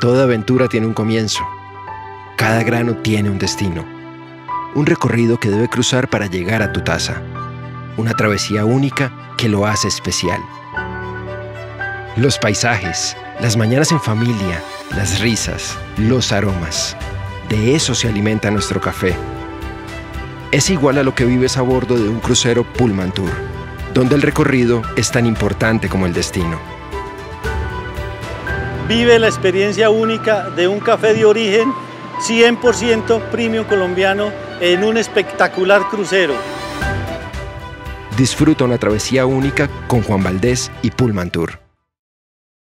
Toda aventura tiene un comienzo. Cada grano tiene un destino. Un recorrido que debe cruzar para llegar a tu taza. Una travesía única que lo hace especial. Los paisajes, las mañanas en familia, las risas, los aromas. De eso se alimenta nuestro café. Es igual a lo que vives a bordo de un crucero Pullman Tour, donde el recorrido es tan importante como el destino. Vive la experiencia única de un café de origen 100% premium colombiano en un espectacular crucero. Disfruta una travesía única con Juan Valdés y Pullman Tour.